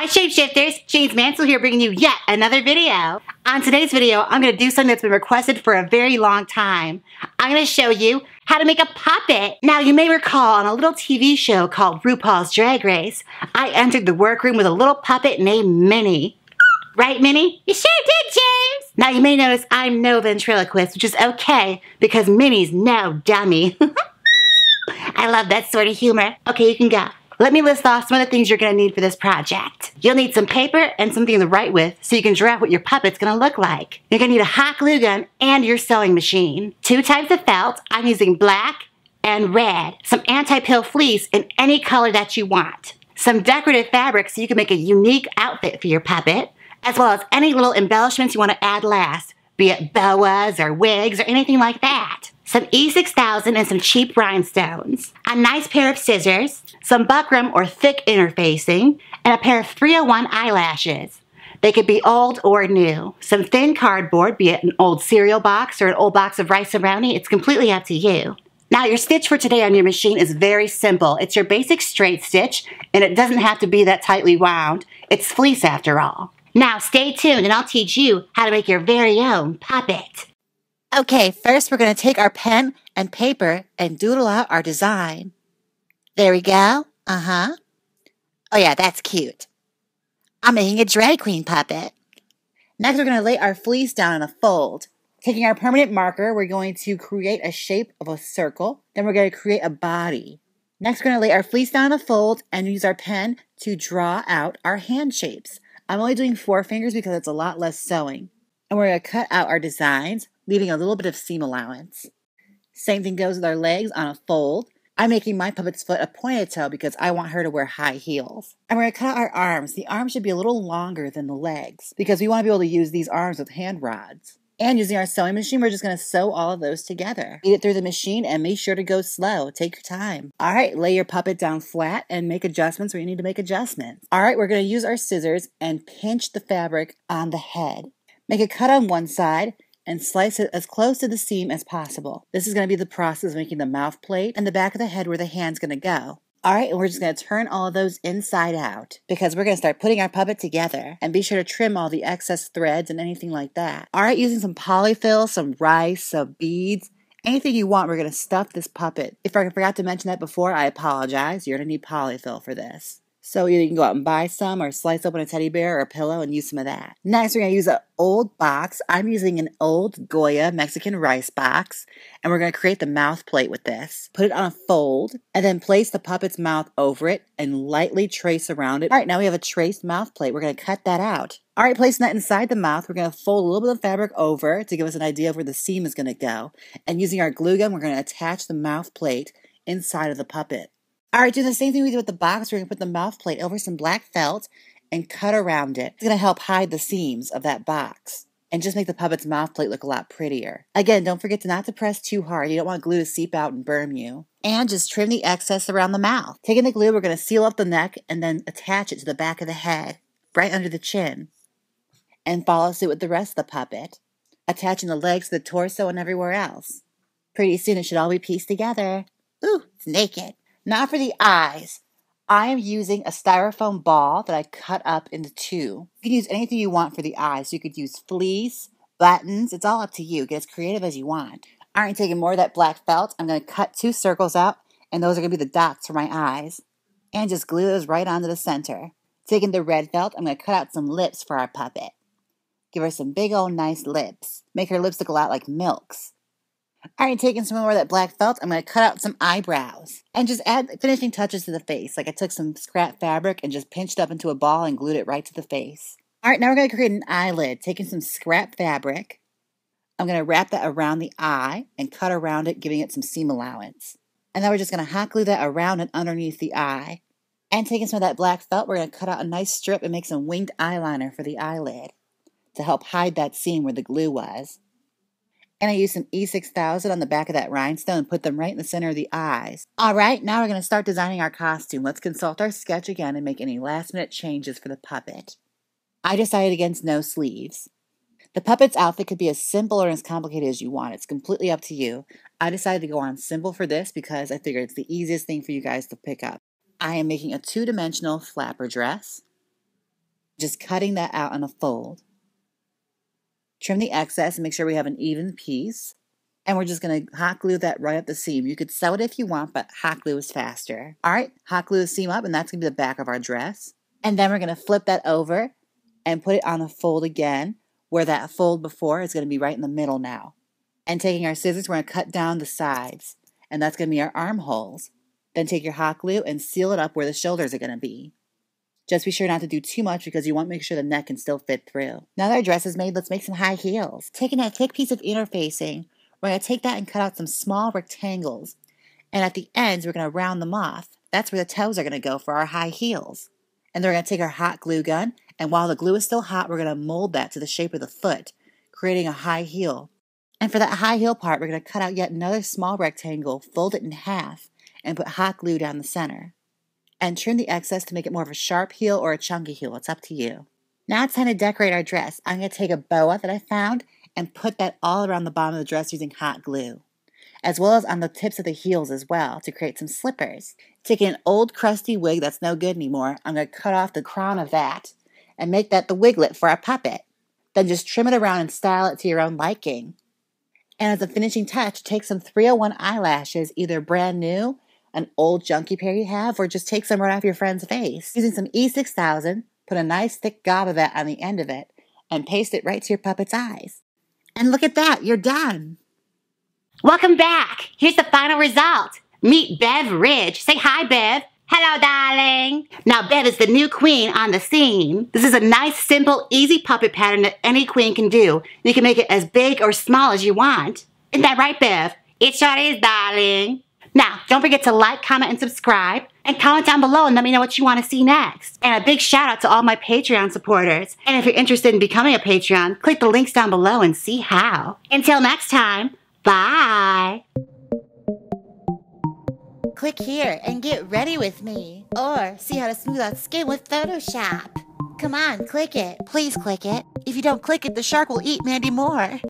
Hi shapeshifters, Jaymes Mansfield here bringing you yet another video. On today's video, I'm going to do something that's been requested for a very long time. I'm going to show you how to make a puppet. Now you may recall on a little TV show called RuPaul's Drag Race, I entered the workroom with a little puppet named Minnie. Right, Minnie? You sure did, Jaymes! Now you may notice I'm no ventriloquist, which is okay because Minnie's no dummy. I love that sort of humor. Okay, you can go. Let me list off some of the things you're going to need for this project. You'll need some paper and something to write with so you can draw what your puppet's going to look like. You're going to need a hot glue gun and your sewing machine. Two types of felt. I'm using black and red. Some anti-pill fleece in any color that you want. Some decorative fabric so you can make a unique outfit for your puppet, as well as any little embellishments you want to add last, be it boas or wigs or anything like that some E6000 and some cheap rhinestones, a nice pair of scissors, some buckram or thick interfacing, and a pair of 301 eyelashes. They could be old or new. Some thin cardboard, be it an old cereal box or an old box of Rice-A-Roni, it's completely up to you. Now your stitch for today on your machine is very simple. It's your basic straight stitch, and it doesn't have to be that tightly wound. It's fleece after all. Now stay tuned and I'll teach you how to make your very own puppet. Okay, first we're going to take our pen and paper and doodle out our design. There we go. Uh-huh. Oh yeah, that's cute. I'm making a drag queen puppet. Next, we're going to lay our fleece down in a fold. Taking our permanent marker, we're going to create a shape of a circle. Then we're going to create a body. Next, we're going to lay our fleece down in a fold and use our pen to draw out our hand shapes. I'm only doing four fingers because it's a lot less sewing. And we're going to cut out our designs leaving a little bit of seam allowance. Same thing goes with our legs on a fold. I'm making my puppet's foot a pointed toe because I want her to wear high heels. And we're going to cut out our arms. The arms should be a little longer than the legs because we want to be able to use these arms with hand rods. And using our sewing machine, we're just going to sew all of those together. Feed it through the machine and make sure to go slow. Take your time. All right, lay your puppet down flat and make adjustments where you need to make adjustments. All right, we're going to use our scissors and pinch the fabric on the head. Make a cut on one side and slice it as close to the seam as possible. This is going to be the process of making the mouth plate and the back of the head where the hand's going to go. All right, and we're just going to turn all of those inside out because we're going to start putting our puppet together and be sure to trim all the excess threads and anything like that. All right, using some polyfill, some rice, some beads, anything you want, we're going to stuff this puppet. If I forgot to mention that before, I apologize. You're going to need polyfill for this. So either you can go out and buy some or slice open a teddy bear or a pillow and use some of that. Next, we're going to use an old box. I'm using an old Goya Mexican rice box, and we're going to create the mouth plate with this. Put it on a fold, and then place the puppet's mouth over it and lightly trace around it. All right, now we have a traced mouth plate. We're going to cut that out. All right, placing that inside the mouth, we're going to fold a little bit of fabric over to give us an idea of where the seam is going to go. And using our glue gun, we're going to attach the mouth plate inside of the puppet. All right, do the same thing we did with the box. We're going to put the mouth plate over some black felt and cut around it. It's going to help hide the seams of that box and just make the puppet's mouth plate look a lot prettier. Again, don't forget to not to press too hard. You don't want glue to seep out and burn you. And just trim the excess around the mouth. Taking the glue, we're going to seal up the neck and then attach it to the back of the head, right under the chin. And follow suit with the rest of the puppet, attaching the legs to the torso and everywhere else. Pretty soon it should all be pieced together. Ooh, it's naked. Now for the eyes. I am using a styrofoam ball that I cut up into two. You can use anything you want for the eyes. You could use fleece, buttons. It's all up to you. Get as creative as you want. All right, taking more of that black felt. I'm going to cut two circles out, and those are going to be the dots for my eyes. And just glue those right onto the center. Taking the red felt, I'm going to cut out some lips for our puppet. Give her some big old nice lips. Make her lips look a lot like milks. Right, taking some more of that black felt, I'm going to cut out some eyebrows and just add finishing touches to the face. Like I took some scrap fabric and just pinched up into a ball and glued it right to the face. All right, now we're going to create an eyelid. Taking some scrap fabric, I'm going to wrap that around the eye and cut around it, giving it some seam allowance. And then we're just going to hot glue that around and underneath the eye. And taking some of that black felt, we're going to cut out a nice strip and make some winged eyeliner for the eyelid to help hide that seam where the glue was. And I used some E6000 on the back of that rhinestone and put them right in the center of the eyes. All right, now we're going to start designing our costume. Let's consult our sketch again and make any last minute changes for the puppet. I decided against no sleeves. The puppet's outfit could be as simple or as complicated as you want. It's completely up to you. I decided to go on simple for this because I figured it's the easiest thing for you guys to pick up. I am making a two-dimensional flapper dress. Just cutting that out on a fold. Trim the excess and make sure we have an even piece. And we're just going to hot glue that right up the seam. You could sew it if you want, but hot glue is faster. All right, hot glue the seam up, and that's going to be the back of our dress. And then we're going to flip that over and put it on a fold again, where that fold before is going to be right in the middle now. And taking our scissors, we're going to cut down the sides, and that's going to be our armholes. Then take your hot glue and seal it up where the shoulders are going to be. Just be sure not to do too much because you want to make sure the neck can still fit through. Now that our dress is made, let's make some high heels. Taking that thick piece of interfacing, we're going to take that and cut out some small rectangles. And at the ends, we're going to round them off. That's where the toes are going to go for our high heels. And then we're going to take our hot glue gun, and while the glue is still hot, we're going to mold that to the shape of the foot, creating a high heel. And for that high heel part, we're going to cut out yet another small rectangle, fold it in half, and put hot glue down the center. And trim the excess to make it more of a sharp heel or a chunky heel. It's up to you. Now it's time to decorate our dress. I'm going to take a boa that I found and put that all around the bottom of the dress using hot glue, as well as on the tips of the heels as well to create some slippers. Taking an old crusty wig that's no good anymore, I'm going to cut off the crown of that and make that the wiglet for our puppet. Then just trim it around and style it to your own liking. And as a finishing touch, take some 301 eyelashes, either brand new an old junky pair you have, or just take some right off your friend's face. Using some E6000, put a nice thick gob of that on the end of it, and paste it right to your puppet's eyes. And look at that, you're done. Welcome back. Here's the final result. Meet Bev Ridge. Say hi, Bev. Hello, darling. Now, Bev is the new queen on the scene. This is a nice, simple, easy puppet pattern that any queen can do. You can make it as big or small as you want. Isn't that right, Bev? It sure is, darling. Now, don't forget to like, comment, and subscribe. And comment down below and let me know what you want to see next. And a big shout out to all my Patreon supporters. And if you're interested in becoming a Patreon, click the links down below and see how. Until next time, bye. Click here and get ready with me. Or see how to smooth out skin with Photoshop. Come on, click it. Please click it. If you don't click it, the shark will eat Mandy Moore.